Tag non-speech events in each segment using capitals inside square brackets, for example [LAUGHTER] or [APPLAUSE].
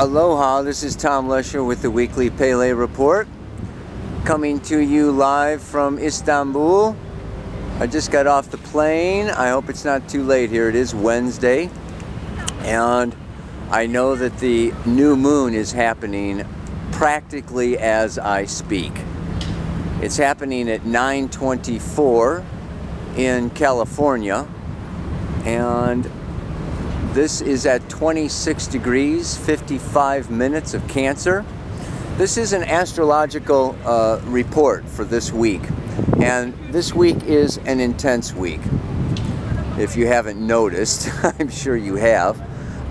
Aloha, this is Tom Lescher with the weekly Pele Report. Coming to you live from Istanbul. I just got off the plane. I hope it's not too late here. It is Wednesday. And I know that the new moon is happening practically as I speak. It's happening at 924 in California. And this is at 26 degrees, 55 minutes of Cancer. This is an astrological uh, report for this week. And this week is an intense week. If you haven't noticed, [LAUGHS] I'm sure you have.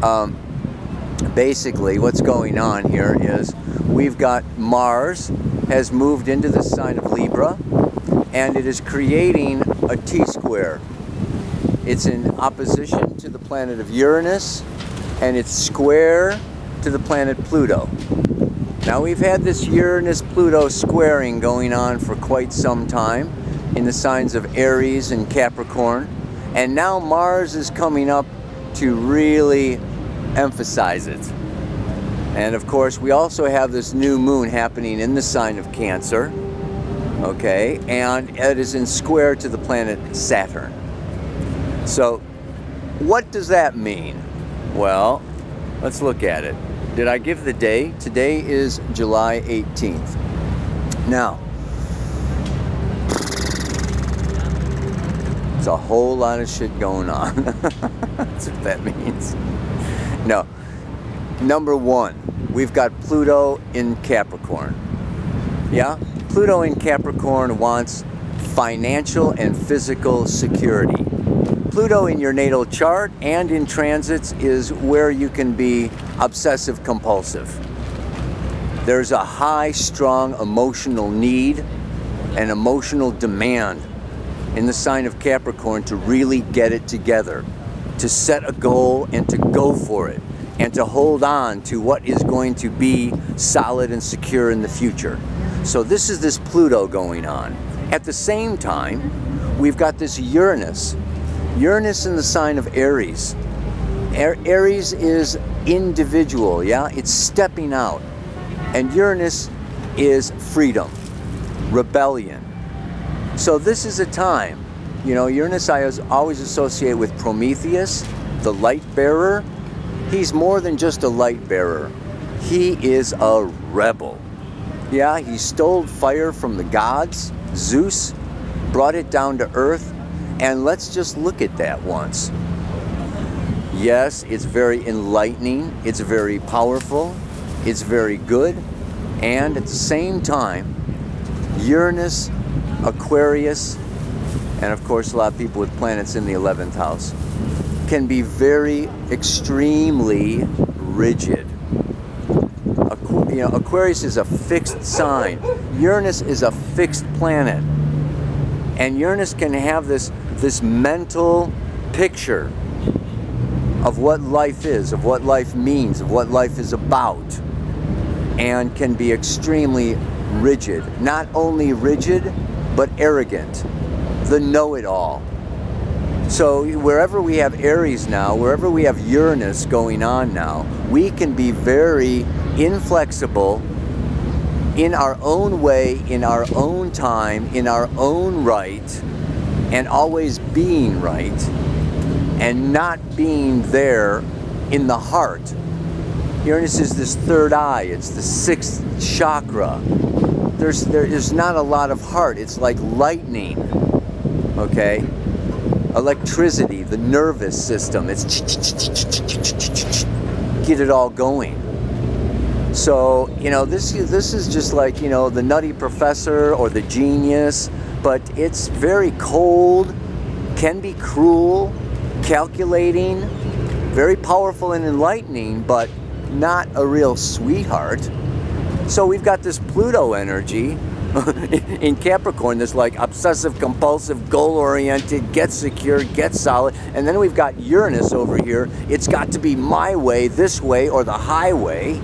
Um, basically, what's going on here is we've got Mars has moved into the sign of Libra and it is creating a T-square it's in opposition to the planet of Uranus, and it's square to the planet Pluto. Now we've had this Uranus-Pluto squaring going on for quite some time in the signs of Aries and Capricorn, and now Mars is coming up to really emphasize it. And of course, we also have this new moon happening in the sign of Cancer, okay, and it is in square to the planet Saturn. So what does that mean? Well, let's look at it. Did I give the day? Today is July 18th. Now, it's a whole lot of shit going on. [LAUGHS] That's what that means. No. Number one, we've got Pluto in Capricorn. Yeah? Pluto in Capricorn wants financial and physical security. Pluto in your natal chart and in transits is where you can be obsessive compulsive. There's a high, strong emotional need and emotional demand in the sign of Capricorn to really get it together, to set a goal and to go for it, and to hold on to what is going to be solid and secure in the future. So this is this Pluto going on. At the same time, we've got this Uranus Uranus in the sign of Aries. Aries is individual, yeah? It's stepping out. And Uranus is freedom, rebellion. So this is a time, you know, Uranus I always associate with Prometheus, the light bearer. He's more than just a light bearer. He is a rebel. Yeah, he stole fire from the gods, Zeus, brought it down to earth, and let's just look at that once. Yes, it's very enlightening, it's very powerful, it's very good, and at the same time, Uranus, Aquarius, and of course a lot of people with planets in the 11th house, can be very extremely rigid. Aqu you know, Aquarius is a fixed sign. Uranus is a fixed planet. And Uranus can have this this mental picture of what life is, of what life means, of what life is about, and can be extremely rigid. Not only rigid, but arrogant, the know-it-all. So wherever we have Aries now, wherever we have Uranus going on now, we can be very inflexible in our own way, in our own time, in our own right, and always being right and not being there in the heart. Uranus is this third eye, it's the sixth chakra. There's, there is not a lot of heart, it's like lightning, okay? Electricity, the nervous system, it's get it all going. So, you know, this, this is just like, you know, the nutty professor or the genius but it's very cold, can be cruel, calculating, very powerful and enlightening, but not a real sweetheart. So we've got this Pluto energy [LAUGHS] in Capricorn, this like obsessive compulsive, goal oriented, get secure, get solid. And then we've got Uranus over here. It's got to be my way, this way, or the highway.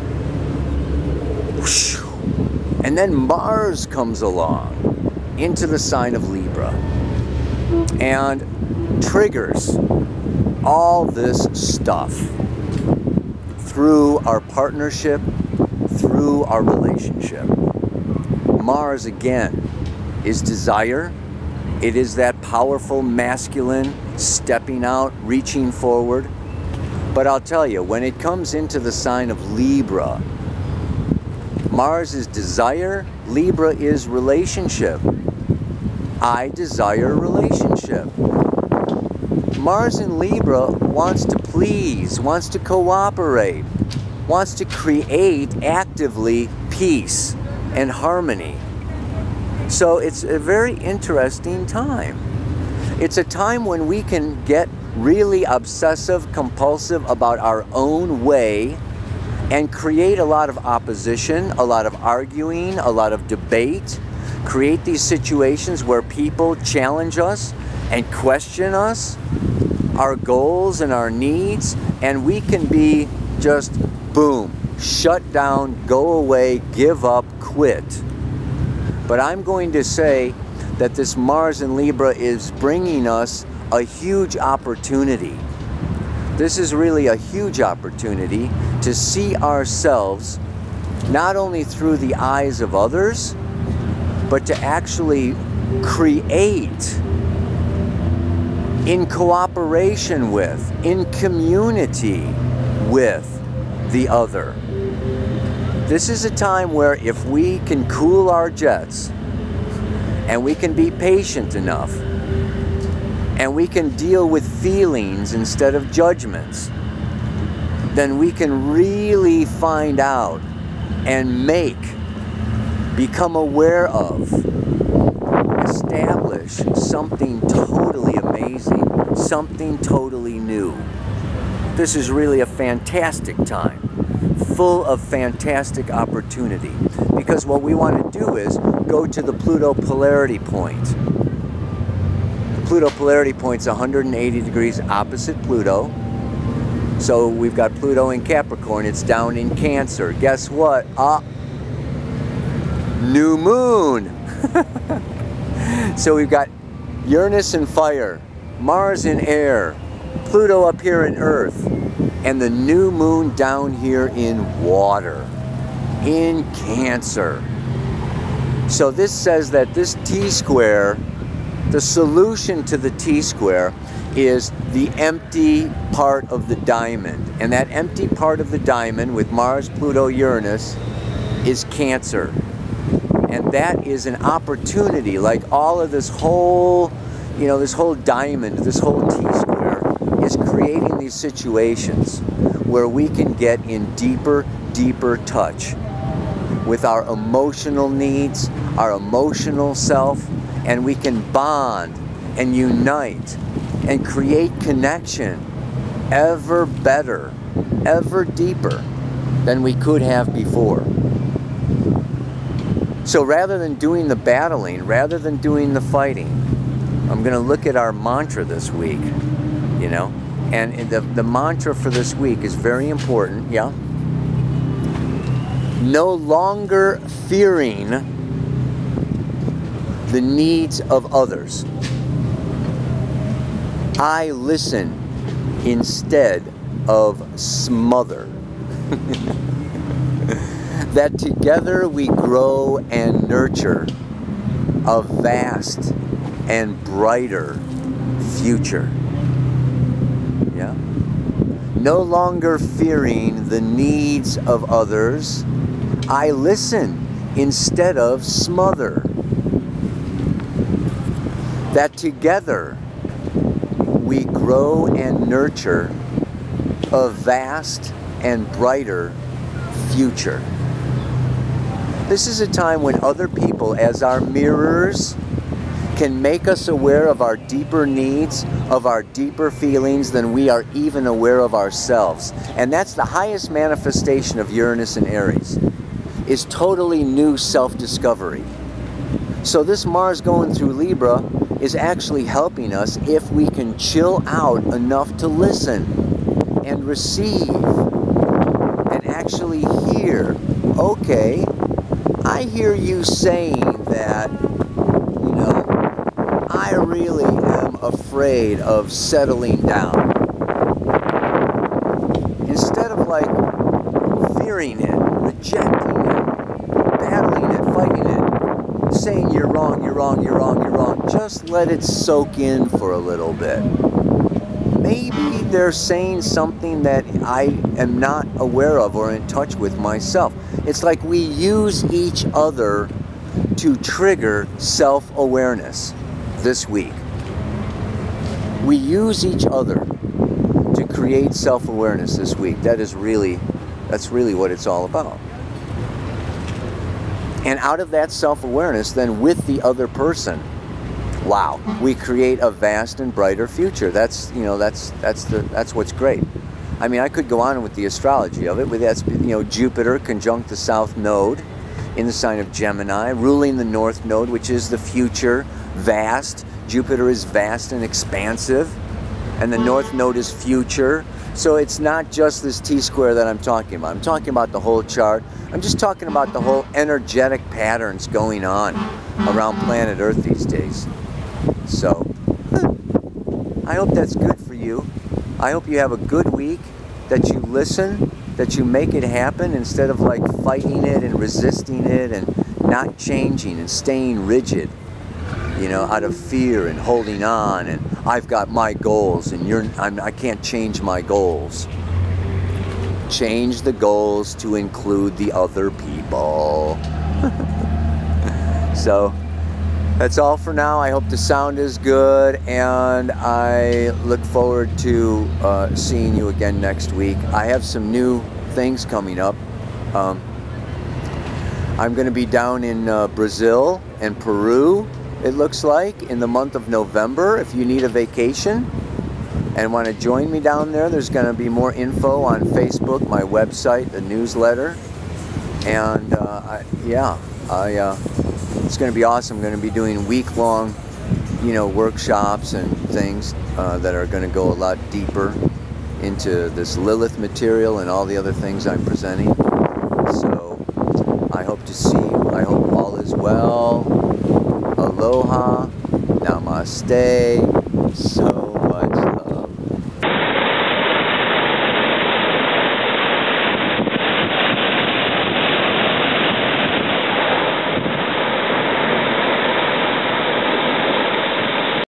And then Mars comes along into the sign of Libra and triggers all this stuff. through our partnership, through our relationship. Mars, again, is desire. It is that powerful masculine stepping out, reaching forward. But I'll tell you, when it comes into the sign of Libra, Mars is desire, Libra is relationship. I desire relationship. Mars in Libra wants to please, wants to cooperate, wants to create actively peace and harmony. So it's a very interesting time. It's a time when we can get really obsessive, compulsive about our own way and create a lot of opposition, a lot of arguing, a lot of debate, create these situations where people challenge us and question us, our goals and our needs, and we can be just boom, shut down, go away, give up, quit. But I'm going to say that this Mars in Libra is bringing us a huge opportunity. This is really a huge opportunity to see ourselves not only through the eyes of others, but to actually create in cooperation with, in community with the other. This is a time where if we can cool our jets and we can be patient enough and we can deal with feelings instead of judgments, then we can really find out and make, become aware of, establish something totally amazing, something totally new. This is really a fantastic time, full of fantastic opportunity. Because what we want to do is go to the Pluto polarity point. Pluto polarity points 180 degrees opposite Pluto so we've got Pluto in Capricorn, it's down in Cancer. Guess what? Ah, new moon. [LAUGHS] so we've got Uranus in fire, Mars in air, Pluto up here in Earth, and the new moon down here in water, in Cancer. So this says that this T-square, the solution to the T-square is the empty part of the diamond. And that empty part of the diamond with Mars, Pluto, Uranus is Cancer. And that is an opportunity, like all of this whole, you know, this whole diamond, this whole T-square is creating these situations where we can get in deeper, deeper touch with our emotional needs, our emotional self, and we can bond and unite and create connection ever better, ever deeper than we could have before. So rather than doing the battling, rather than doing the fighting, I'm going to look at our mantra this week, you know, and the, the mantra for this week is very important, yeah? No longer fearing the needs of others. I listen instead of smother. [LAUGHS] that together we grow and nurture a vast and brighter future. Yeah? No longer fearing the needs of others, I listen instead of smother. That together we grow and nurture a vast and brighter future. This is a time when other people, as our mirrors, can make us aware of our deeper needs, of our deeper feelings than we are even aware of ourselves. And that's the highest manifestation of Uranus and Aries, is totally new self-discovery. So this Mars going through Libra is actually helping us if we can chill out enough to listen and receive and actually hear, okay, I hear you saying that, you know, I really am afraid of settling down. Instead of like fearing it, rejecting it, battling it, fighting it, saying you're wrong, you're wrong, you're wrong, you're wrong. Just let it soak in for a little bit. Maybe they're saying something that I am not aware of or in touch with myself. It's like we use each other to trigger self awareness this week. We use each other to create self awareness this week. That is really, that's really what it's all about. And out of that self awareness, then with the other person, wow, we create a vast and brighter future. That's you know that's that's the that's what's great. I mean, I could go on with the astrology of it. With that's you know Jupiter conjunct the South Node in the sign of Gemini, ruling the North Node, which is the future, vast. Jupiter is vast and expansive, and the North mm-hmm. Node is future. So it's not just this T square that I'm talking about. I'm talking about the whole chart. I'm just talking about the whole mm-hmm. energetic patterns going on around planet Earth these days. So, [LAUGHS] I hope that's good for you. I hope you have a good week, that you listen, that you make it happen instead of like fighting it and resisting it and not changing and staying rigid, you know, out of fear and holding on and I've got my goals and you're I'm, I can't change my goals. Change the goals to include the other people. [LAUGHS] so, that's all for now. I hope the sound is good, and I look forward to uh, seeing you again next week. I have some new things coming up. Um, I'm going to be down in uh, Brazil and Peru, it looks like, in the month of November. If you need a vacation and want to join me down there, there's going to be more info on Facebook, my website, the newsletter. And uh, I, yeah, I. It's going to be awesome. I'm going to be doing week long, you know, workshops and things uh, that are going to go a lot deeper into this Lilith material and all the other things I'm presenting. So I hope to see you. I hope all is well. Aloha. Namaste.